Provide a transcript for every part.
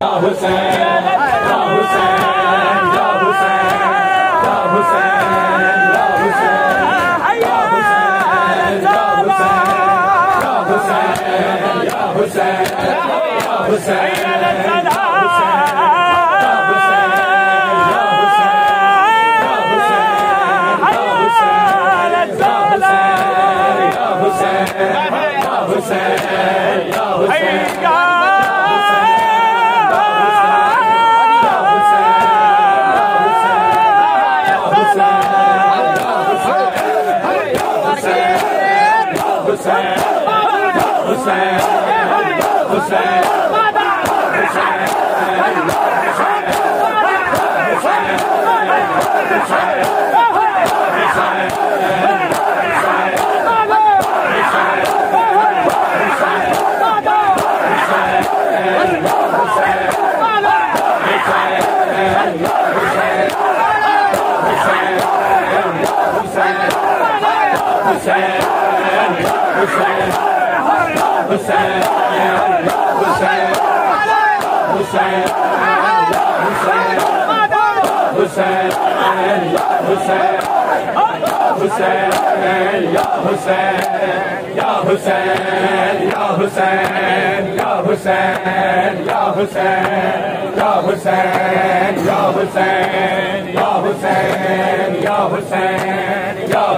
घुसे घुसे घुसे घुसोसुस घुसैला लुस Hüseyin, Hüseyin, Hüseyin, Hüseyin, Hüseyin, Hüseyin, Hüseyin, Hüseyin, ya Hüseyin, ya Hüseyin, ya Hüseyin, ya Hüseyin, ya Hüseyin, ya Hüseyin, ya Hüseyin, ya Hüseyin, ya Hüseyin.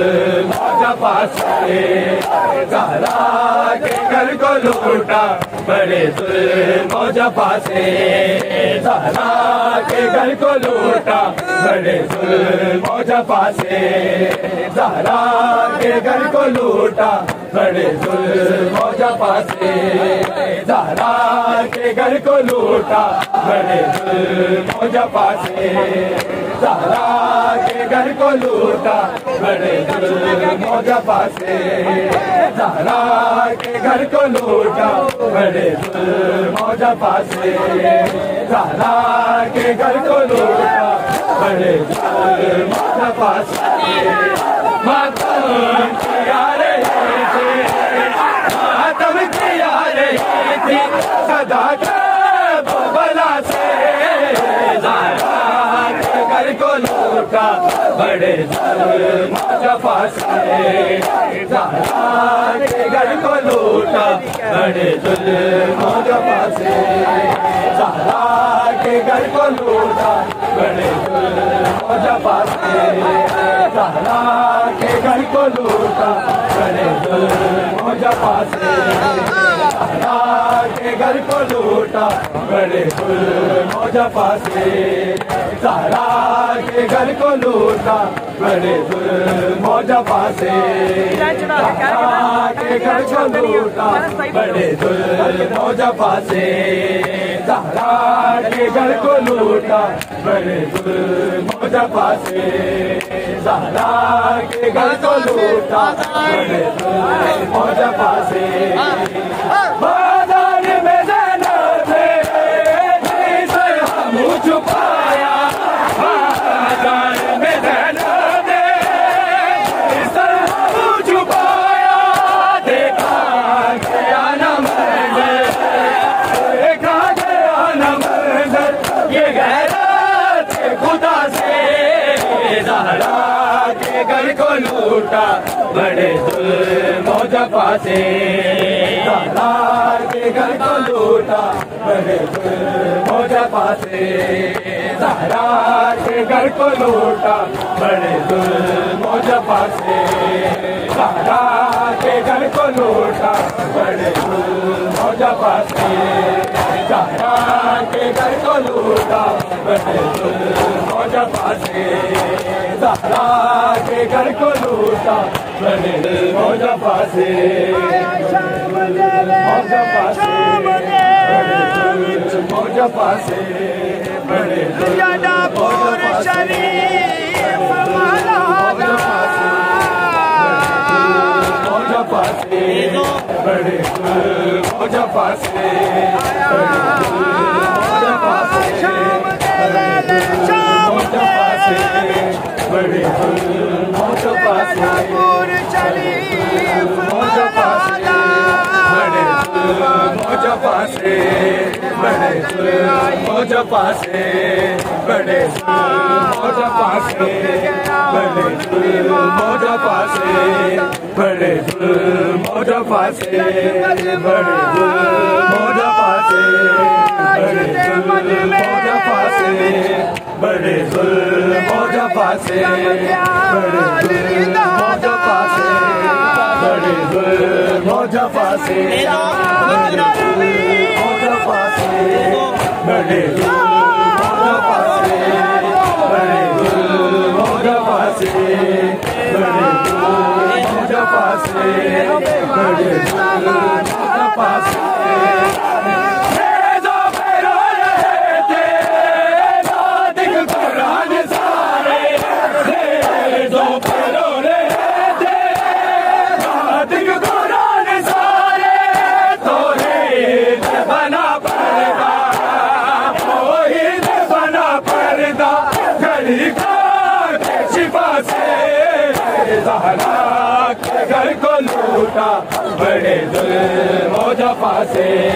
Amen. पास आए के घर को लूटा, बड़े मौजा पास के घर को लूटा, बड़े मौजा पास के घर को लूटा, बड़े मौजा पासे के घर को लूटा, बड़े मौजा पास के घर को लूटा, बड़े मौजा जा पासे जहरा के घर को लूटा बड़े मौजा पासे जहरा के घर को लूटा बड़े मौजा पासे। मातम यार मातम यार सदा का बड़े के घर को लूटा बड़े जुल्मों जफासे सारा के घर को लूटा बड़े जुल्मों जफासे सारा के घर को लूटा बड़े जुल्मों जफासे घर को लूटा बड़े फुल मौजा पासे। सारा के घर को लूटा बड़े फुल मौजा पासे। सारा के घर को लूटा बड़े फुल मौजा पासे। सारा के घर को लूटा बड़े फुल मौजा पासे। सारा के घर को लूटा बड़े फुल मौजा पासे। के घर को लूटा बड़े मोजा पासे सादा के घर को लूटा बड़े दोज पासे सदा के घर को लूटा बड़े दूल मौज पासे सादा जे घर को लूटा बड़े दूल मौज पासे सदा जे घर को लूटा बड़े दूल मौज पासे घर को लूसा पासे। पासे। पासे। पासे। पासे। पासे। पासे। शरीफ मौज पासे। बड़े मौज पासे। बड़े मौज पासे। बड़े मौज पासे। बड़े मौज पासे। बड़े जुल्म मौजा फासे बड़े जुल्म मौजा पासे बड़े जुल्म मौजा पासे बड़े जुल्म मौजा फासे मौजा फासे बड़े मौजा फासे बड़े मौजा पासे बड़े मौजा फासे बड़े मौजा फासे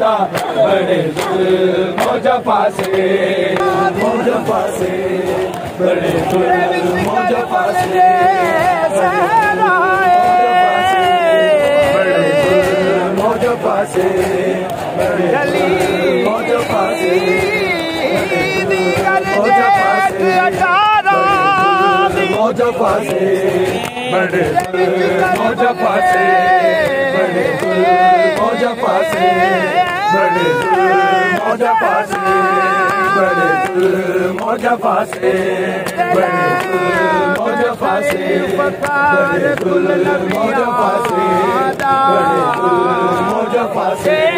बड़े मौजा पासे। मौजा पासे। बड़े मौजा पासे। मौजा पासे। बड़े मौजा पासे। मौजा पासे, बड़े मौजा पासे, बड़े मौजा पासे, बड़े मौजा पासे, बड़े मौजा पासे, बड़े मौजा पासे, बड़े मौजा पासे, बड़े मौजा पासे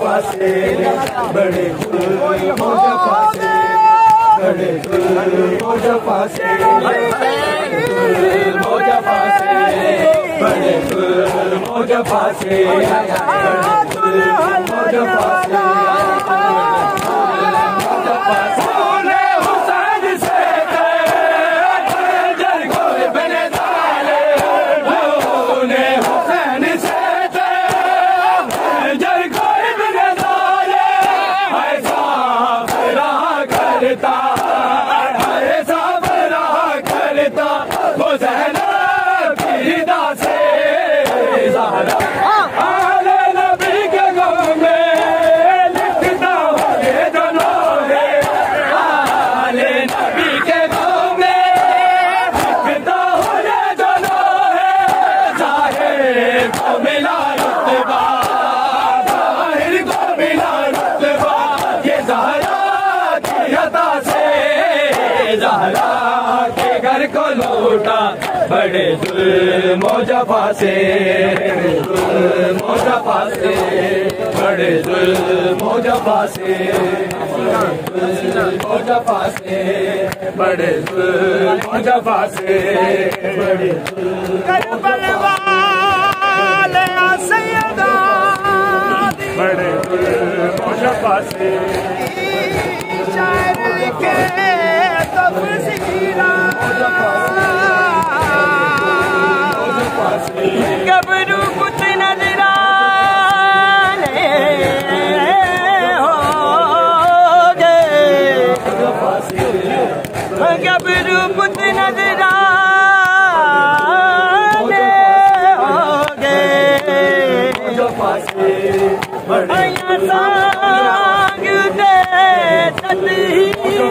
पासे बड़े मौजा पासे मौजा पासे बड़े मौजा पासे मौजा पासे पासे बड़े जुलमोजफा से हेड़े जुलमोजफा से बड़े जुलमोजफा से जुलमोजफा से बड़े जुलमोजफा से बड़े बड़े जुलमोजफा से शायर लिखे तो फिर सीरा गबरू नजराने होगे। गबरू सांग दे तदहीरा